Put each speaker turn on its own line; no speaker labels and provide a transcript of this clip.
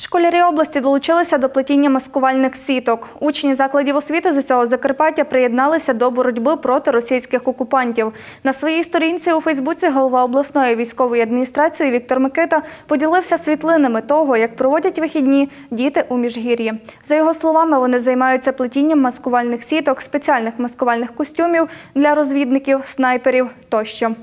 Школярі області долучилися до плетіння маскувальних сіток. Учні закладів освіти з усього Закарпаття приєдналися до боротьби проти російських окупантів. На своїй сторінці у Фейсбуці голова обласної військової адміністрації Віктор Микита поділився світлинами того, як проводять вихідні діти у міжгір'ї. За його словами, вони займаються плетінням маскувальних сіток, спеціальних маскувальних костюмів для розвідників, снайперів тощо.